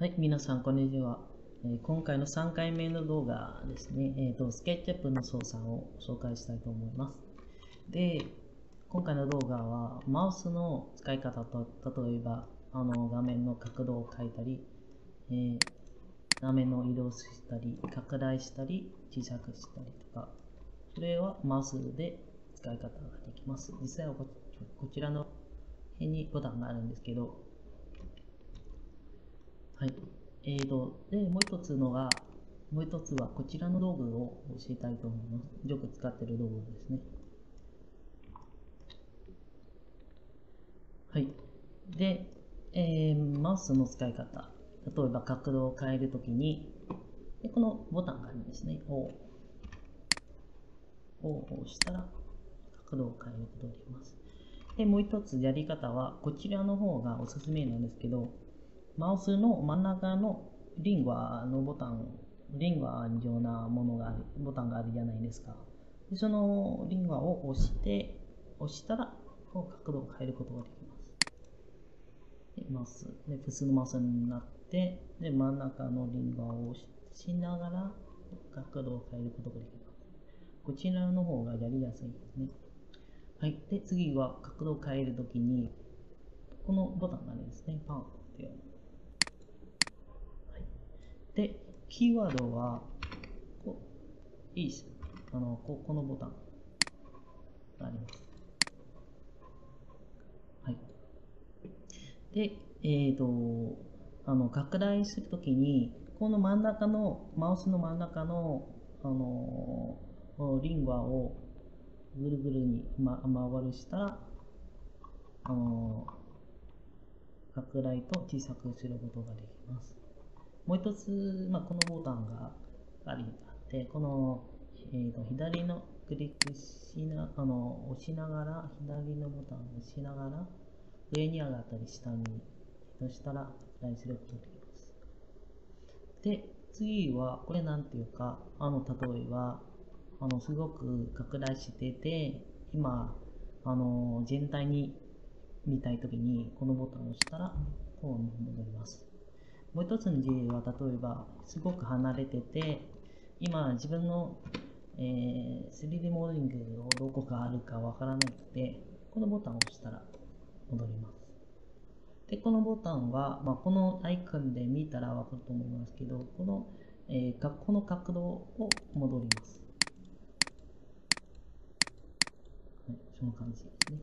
はい、皆さん、こんにちは。え今回の3回目の動画ですね、えーと、スケッチアップの操作を紹介したいと思います。で、今回の動画は、マウスの使い方と、例えば、あの画面の角度を変えたり、えー画面の移動したり、拡大したり、小さくしたりとか、それはマウスで使い方ができます。実際はこちらの辺にボタンがあるんですけど、はい。えーと、で、もう一つのが、もう一つはこちらの道具を教えたいと思います。よく使っている道具ですね。はい。で、えーマウスの使い方。例えば角度を変えるときに、でこのボタンがあるんですね。O を押したら角度を変えることができます。で、もう一つやり方は、こちらの方がおすすめなんですけど、マウスの真ん中のリンガーのボタン、リンガーようなものがある、ボタンがあるじゃないですか。でそのリンガーを押して、押したら、こう角度を変えることができます。でマウス、で普通のマウスになって、で真ん中のリンガーを押しながら、角度を変えることができます。こちらの方がやりやすいですね。はい。で、次は角度を変えるときに、このボタンがあるんですね。パンっていう。で、キーワードは、こ、いいです。あの、ここのボタンがあります。はい。で、えっ、と、あの、拡大するときに、この真ん中の、マウスの真ん中の、あの、リンガをぐるぐるに、ま、回るしたら、あの、拡大と小さくすることができます。もう一つ、まあ、このボタンがありあって、この、えー、と左のクリックしな、あの、押しながら、左のボタンを押しながら、上に上がったり下に、そしたら拡大することができます。で、次は、これなんていうか、あの、例えば、あの、すごく拡大してて、今、あの、全体に見たいときに、このボタンを押したら、こう戻ります。もう一つの事例は、例えば、すごく離れてて、今、自分の、えー 3D モデリングをどこがあるかわからなくて、このボタンを押したら戻ります。で、このボタンは、まあ、このアイコンで見たらわかると思いますけど、この、えーこの角度を戻ります。はい、その感じですね。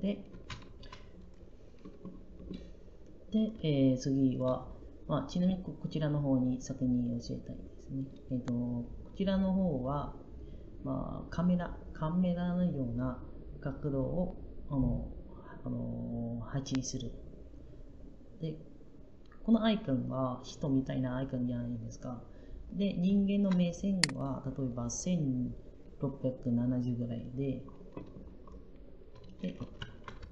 で、で、えー次は、まあ、ちなみにこちらの方に先に教えたいですね。えっ、と、こちらの方は、まあ、カメラ、カメラのような角度を、あの、あの配置する。で、このアイコンは人みたいなアイコンじゃないですか。で、人間の目線は、例えば1670ぐらいで、で、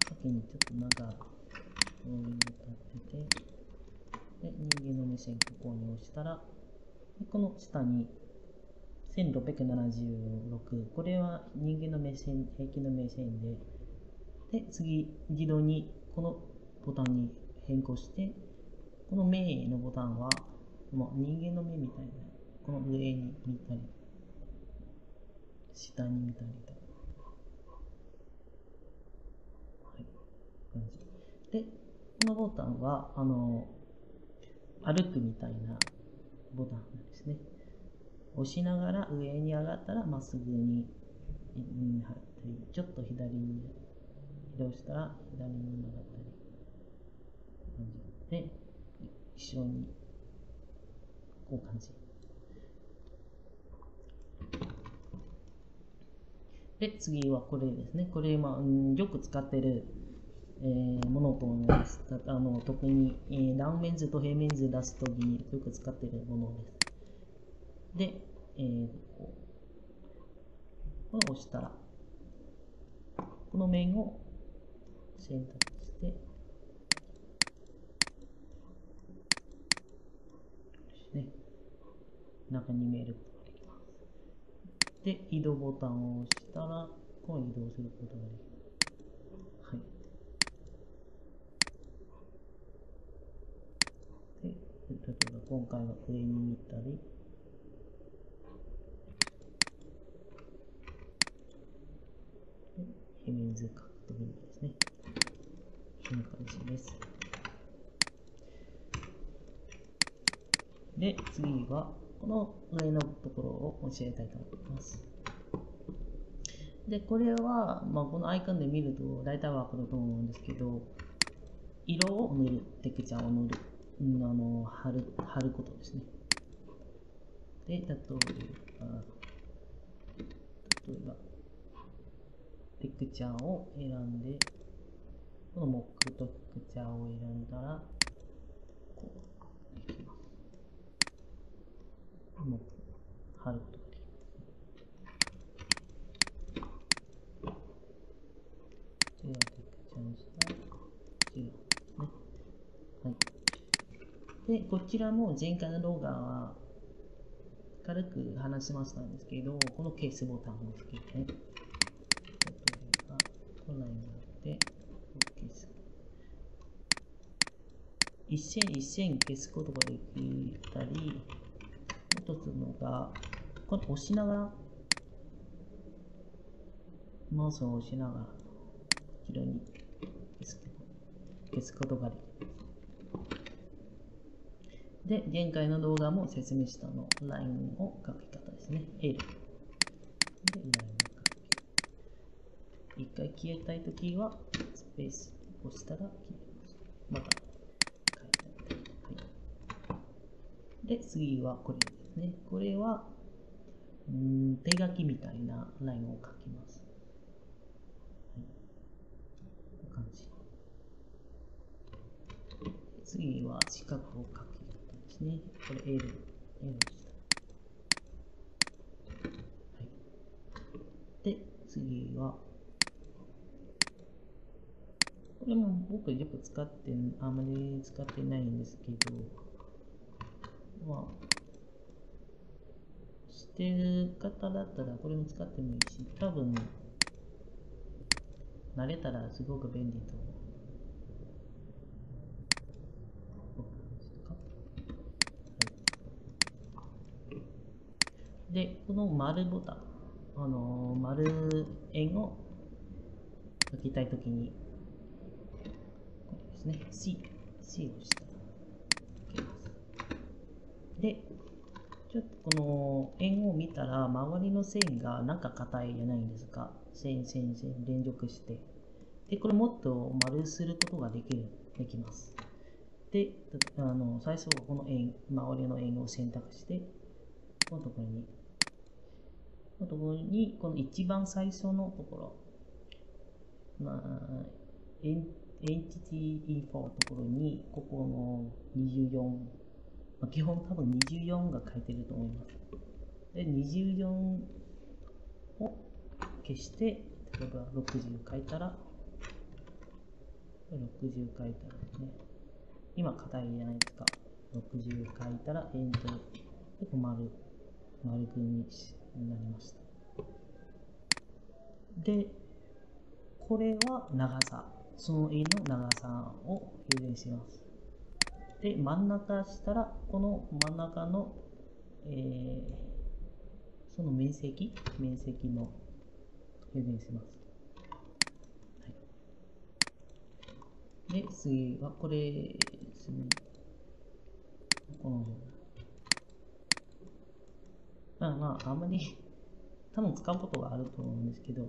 先にちょっと長くこういうの立ってて、で、人間の目線ここに押したら、この下に1676、これは人間の目線、平均の目線で、で、次、自動にこのボタンに変更して、この目のボタンは、もう人間の目みたいな、この上に見たり、下に見たりと。はい、感じ。で、このボタンは、あの、歩くみたいなボタンなんですね。押しながら上に上がったらまっすぐに、うん、入ったり、ちょっと左に移動したら左に曲がったり、で、一緒に、こう感じ。で、次はこれですね。これ、まあ、よく使ってる、えーものと思います。あの特に、えー、断面図と平面図を出すときによく使っているものです。で、えーこうこれを押したら、この面を選択して、ね、中に見えることができます。で、移動ボタンを押したら、こう移動することができます。はい。今回は上に見たり、ヘミンズカットビンですね。こんな感じです。で、次は、この上のところを教えたいと思います。で、これは、まあ、このアイコンで見ると大体わかると思うんですけど、色を塗る、テクチャを塗る、あの貼る貼ることですね。で、例えば、例えば、ピクチャーを選んで、このモックとピクチャーを選んだら、こう、できます。モック、貼ることができます。では、テクチャーをしたら、違うですね。はい。で、こちらも前回の動画は、軽く話しましたんですけど、このケースボタンをつけて、都内にあって、消す。一線一線消すことができたり、もう一つのが、これ押しながら、マウスを押しながら、こちらに消すことができます。で、前回の動画も説明したの、ラインを書き方ですね。L。で、ラインを書き一回消えたいときは、スペース押したら消えます。また、書いてあはい。で、次はこれですね。これは、うん手書きみたいなラインを書きます。はい。こんな感じ。次は四角を書きですね。これ L、L でした。はい。で、次は、これも僕よく使って、あまり使ってないんですけど、まあ、してる方だったらこれも使ってもいいし、多分、慣れたらすごく便利と思う。で、この丸ボタン、あの丸円を書きたいときにですね。C、C を押したら OK です。で、ちょっとこの円を見たら、周りの線がなんか硬いじゃないんですか。線、線、線、連続して。で、これもっと丸することができる、できます。で、あの最初はこの円、周りの円を選択して、このところに、のところに、この一番最初のところ、まあ、円エンティティインフォのところに、ここの24、まあ、基本多分24が書いてると思います。で、24を消して、例えば60書いたら、60書いたらね、今硬いじゃないですか。60書いたら、エントで、丸、丸くになりました。で、これは長さ。その円の長さを表現します。で、真ん中したら、この真ん中の、えー、その面積、面積の表現します。はい、で、次はこれですね。このまあまあ、あんまり多分使うことがあると思うんですけど、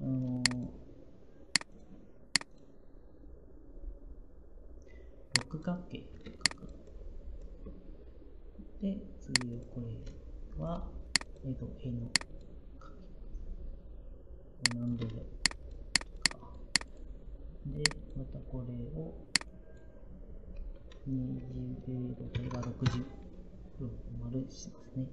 あのー六角形。で次はこれはえっ、と絵の書何度でか。でまたこれを20度これが60丸しますね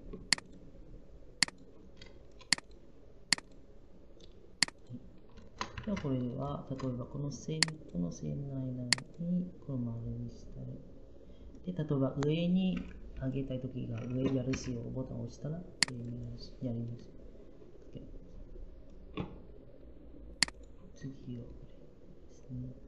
じゃあこれは、例えばこの線との線の間にこの丸にしたり、で、例えば上に上げたいときが上やるしをボタンを押したら上にやります。次はこれですね。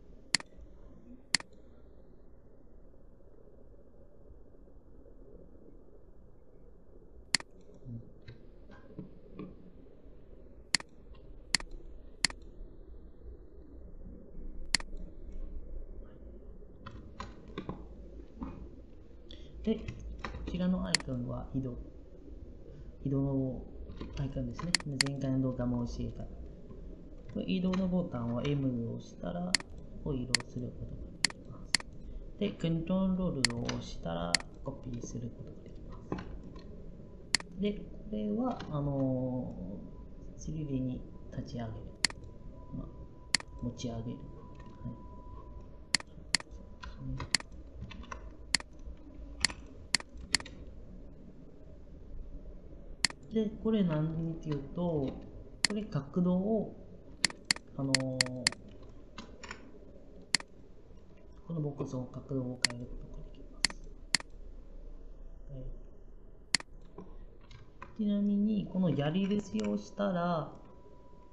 で、こちらのアイコンは移動。移動のアイコンですね。前回の動画も教えた。これ移動のボタンは M を押したら、こう移動することができます。で、コントロールを押したら、コピーすることができます。で、これは、あのー、スリリに立ち上げる。まあ、持ち上げる。はい。そうで、これ何っていうと、これ角度を、あのー、このボックスの角度を変えることができます。はい、ちなみに、この矢印をしたら、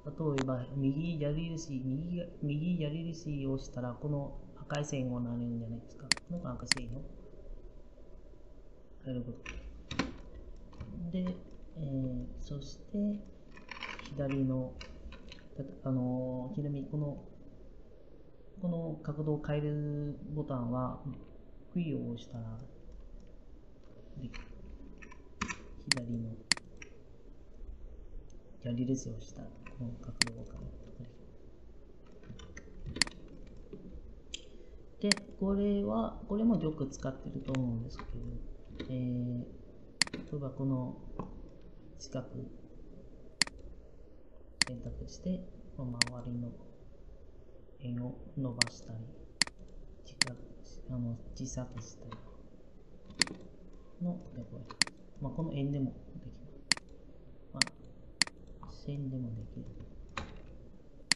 例えば右矢印、右右矢印をしたら、この赤い線をなるんじゃないですか。この赤線を変えること。で、えー、そして左のあのちなみにこのこの角度を変えるボタンはクイを押したら左の矢印をしたこの角度を変えることができます。で、これは、これもよく使ってると思うんですけど、えー、例えばこの四角選択して周りの円を伸ばしたり近くあの小さくしたりのでこれ、まあ、この円でもできます、まあ、線でもできる。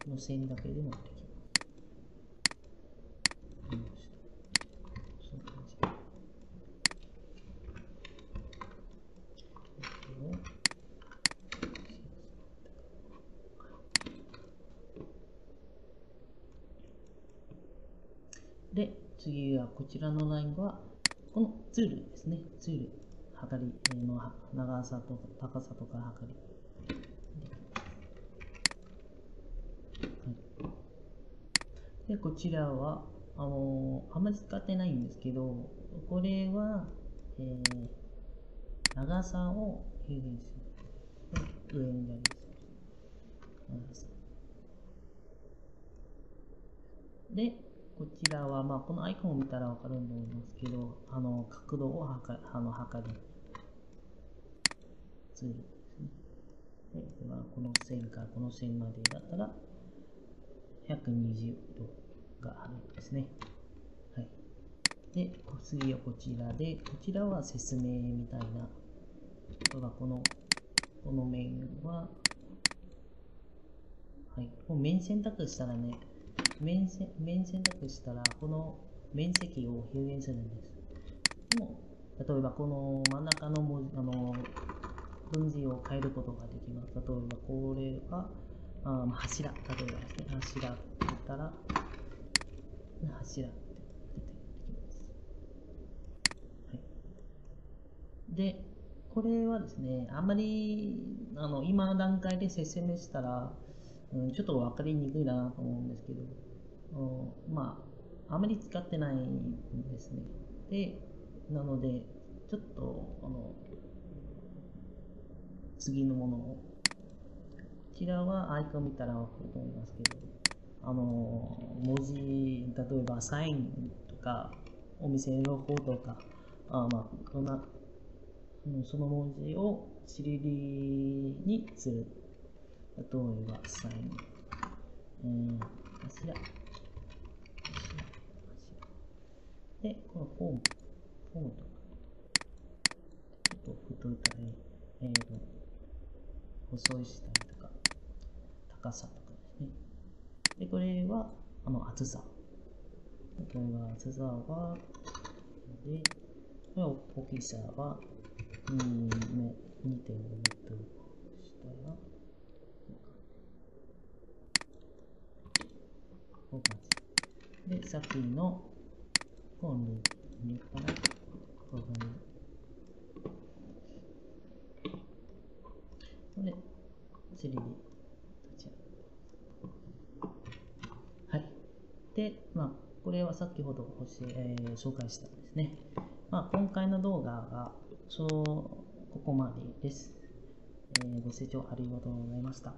この線だけでもできますで、次はこちらのラインは、このツールですね。ツール。測りの長さとか高さとか測り。で、こちらは、あのあんまり使ってないんですけど、これは、えー、長さを表現する。上になります。で、こちらは、まあ、このアイコンを見たらわかると思いますけど、あの、角度を測あの測るツールですね。で、はこの線からこの線までだったら、120度があるんですね。はい。で、次はこちらで、こちらは説明みたいな、例えばこの、この面は、はい、もう面選択したらね、面面選択したら、この面積を表現するんです。例えばこの真ん中の文字あの文字を変えることができます。例えばこれはあ柱、例えばですね、柱って言ったら、柱って出てきます。はい、で、これはですね、あんまりあの今の段階で説明したら、うん、ちょっと分かりにくいなと思うんですけど、まあ、あまり使ってないんですね。で、なので、ちょっと、あの、次のものを、こちらはアイコン見たらわかると思いますけど、あの、文字、例えばサインとか、お店の方とか、あまあ、こんな、その文字をシリリにする。例えば、サイン。えー、柱。で、このフォーム、フォームとか、ちょっと太いたり、えーと、細いしたりとか、高さとかですね。で、これは、あの、厚さ。これは厚さは、で、これは大きさは、2.5メートルしたら、こう感じで、さっきの今度右からここにこれ釣りにはい。でまあこれはさっきほど教え、えー、紹介したんですね、まあ、今回の動画がここまでです、えーご清聴ありがとうございました。